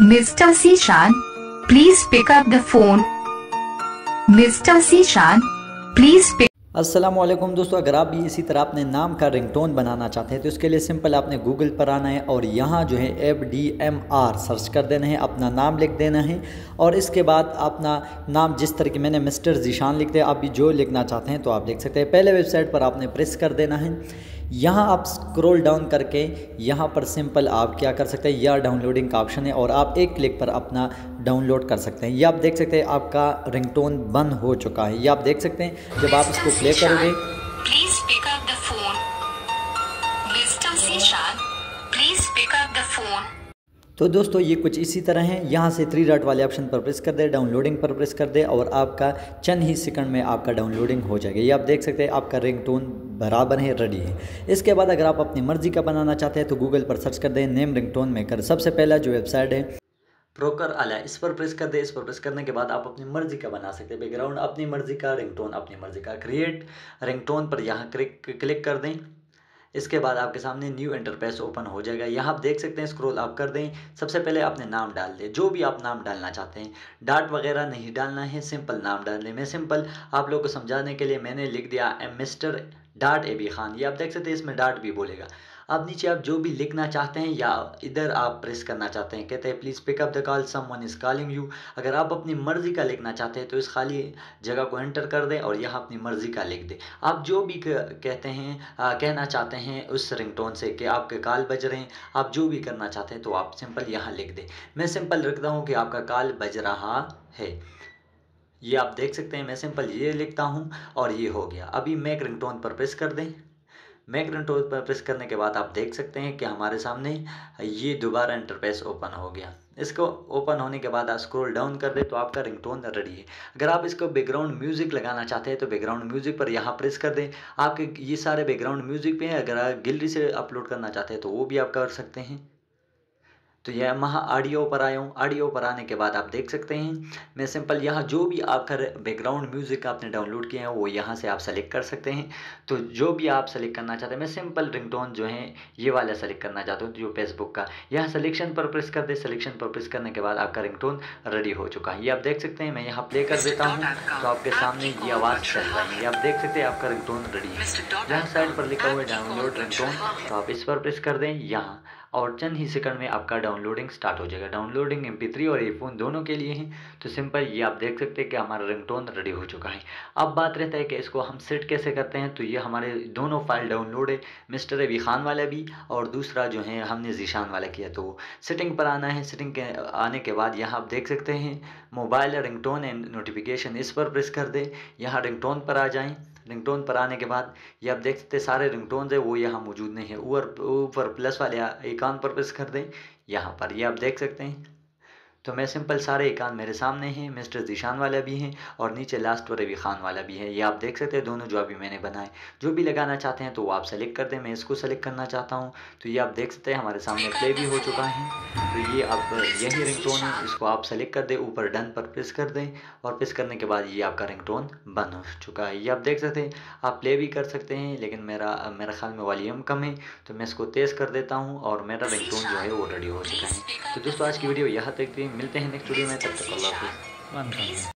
Mr. Sishan, please pick up the phone. Mr. Sishan, please pick वालेकुम दोस्तों अगर आप भी इसी तरह अपने नाम का रिंगटोन बनाना चाहते हैं तो इसके लिए सिंपल आपने गूगल पर आना है और यहाँ जो है F D M R search कर देना है अपना नाम लिख देना है और इसके बाद अपना नाम जिस तरह की मैंने मिस्टर जीशान लिख दिया आप भी जो लिखना चाहते हैं तो आप लिख सकते हैं पहले वेबसाइट पर आपने प्रेस कर देना है यहाँ आप स्क्रॉल डाउन करके यहाँ पर सिंपल आप क्या कर सकते हैं? यह डाउनलोडिंग का ऑप्शन है और आप एक क्लिक पर अपना डाउनलोड कर सकते हैं। ये आप देख सकते हैं आपका रिंगटोन बंद हो चुका है। ये आप देख सकते हैं जब आप इसको प्ले करोगे. तो दोस्तों ये कुछ इसी तरह है। यहाँ से थ्री डॉट वाले ऑप्शन पर प्रेस कर दे डाउनलोडिंग पर प्रेस कर दे और आपका चंद ही सेकंड में आपका डाउनलोडिंग हो जाएगा। ये आप देख सकते हैं आपका रिंगटोन बराबर है रेडी है। इसके बाद अगर आप अपनी मर्ज़ी का बनाना चाहते हैं तो गूगल पर सर्च कर दें नेम रिंगटोन मेकर सबसे पहला जो वेबसाइट है प्रोकर आला, इस पर प्रेस कर दे। इस पर प्रेस करने के बाद आप अपनी मर्ज़ी का बना सकते हैं। बैकग्राउंड अपनी मर्ज़ी का रिंगटोन अपनी मर्ज़ी का क्रिएट रिंगटोन पर यहाँ क्लिक कर दें। इसके बाद आपके सामने न्यू इंटरफेस ओपन हो जाएगा। यहाँ आप देख सकते हैं स्क्रॉल आप कर दें। सबसे पहले आपने नाम डाल दें। जो भी आप नाम डालना चाहते हैं डाट वगैरह नहीं डालना है सिंपल नाम डाल दें मैं। सिंपल आप लोग को समझाने के लिए मैंने लिख दिया M Mr dot A B Khan ये आप देख सकते हैं इसमें डाट भी बोलेगा। अब नीचे आप जो भी लिखना चाहते हैं या इधर आप प्रेस करना चाहते हैं कहते हैं please pick up the call someone is calling you अगर आप अपनी मर्ज़ी का लिखना चाहते हैं तो इस खाली जगह को एंटर कर दें और यहाँ अपनी मर्ज़ी का लिख दें। आप जो भी कहते हैं आ, कहना चाहते हैं उस रिंगटोन से कि आपके कॉल बज रहे हैं आप जो भी करना चाहते हैं तो आप सिंपल यहाँ लिख दें। मैं सिंपल रखता हूँ कि आपका कॉल बज रहा है। ये आप देख सकते हैं, मैं सिंपल ये लिखता हूँ और ये हो गया। अभी मैक रिंगटोन पर प्रेस कर दें। मैक रिंगटोन पर प्रेस करने के बाद आप देख सकते हैं कि हमारे सामने ये दोबारा इंटरफेस ओपन हो गया। इसको ओपन होने के बाद आप स्क्रॉल डाउन कर दे तो आपका रिंगटोन रेडी है। अगर आप इसको बैकग्राउंड म्यूज़िक लगाना चाहते हैं तो बैकग्राउंड म्यूज़िक पर यहाँ प्रेस कर दें। आपके ये सारे बैकग्राउंड म्यूज़िक पे हैं, अगर आप गैलरी से अपलोड करना चाहते हैं तो वो भी आप कर सकते हैं। तो यह वहाँ ऑडियो पर आया हूँ। ऑडियो पर आने के बाद आप देख सकते हैं। मैं सिंपल यहाँ जो भी आपका बैकग्राउंड म्यूज़िक आपने डाउनलोड किया है, वो यहाँ से आप सेलेक्ट कर सकते हैं। तो जो भी आप सेलेक्ट करना चाहते हैं, मैं सिंपल रिंगटोन जो है, ये वाला सेलेक्ट करना चाहता हूँ, जो फेसबुक का। यहाँ सलेक्शन पर प्रेस कर दे। सलेक्शन पर प्रेस करने के बाद आपका रिंगटोन रेडी हो चुका है। ये आप देख सकते हैं, मैं यहाँ प्ले कर देता हूँ। तो आपके सामने ये आवाज़ चल रही है। ये आप देख सकते हैं, आपका रिंगटोन रेडी है। यहाँ साइड पर लिखा हुआ है डाउनलोड रिंगटोन तो आप इस पर प्रेस कर दें। यहाँ और चंद ही सेकंड में आपका डाउनलोडिंग स्टार्ट हो जाएगा। डाउनलोडिंग एम और ए दोनों के लिए हैं। तो सिंपल ये आप देख सकते हैं कि हमारा रिंगटोन रेडी हो चुका है। अब बात रहता है कि इसको हम सेट कैसे करते हैं? तो ये हमारे दोनों फ़ाइल डाउनलोड है, मिस्टर अबी खान वाला भी और दूसरा जो है, हमने जीशान वाला किया। तो सेटिंग पर आना है। सेटिंग के, आने के बाद यहाँ आप देख सकते हैं मोबाइल रिंगटोन एंड नोटिफिकेशन इस पर प्रेस कर दें। यहाँ रिंगटोन पर आ जाएँ। रिंगटोन पर आने के बाद, ये आप देख सकते सारे रिंगटोन्स है, वो यहाँ मौजूद नहीं है। ऊपर ऊपर प्लस वाले आइकान पर प्रेस कर दें, यहाँ पर ये आप देख सकते हैं। तो मैं सिंपल सारे इकान मेरे सामने हैं, मिस्टर जीशान वाला भी हैं और नीचे लास्ट पर रवि खान वाला भी है। ये आप देख सकते हैं, दोनों जो अभी मैंने बनाए, जो भी लगाना चाहते हैं तो वो आप सेलेक्ट कर दें, मैं इसको सेलेक्ट करना चाहता हूँ। तो ये आप देख सकते हैं, हमारे सामने प्ले भी हो चुका है। तो ये अब यही रिंगटोन है, इसको आप सेलेक्ट कर दें, ऊपर डन पर प्रेस कर दें और प्रेस करने के बाद ये आपका रिंगटोन बंद हो चुका है। ये आप देख सकते हैं, आप प्ले भी कर सकते हैं, लेकिन मेरा मेरा ख्याल में वॉलीम कम है। तो मैं इसको तेज़ कर देता हूँ और मेरा रिंगटोन जो है वो रेडी हो चुका है। तो दोस्तों, आज की वीडियो यहाँ तक थी। मिलते हैं नेक्स्ट वीडियो में तब तक अल्लाह हाफिज़।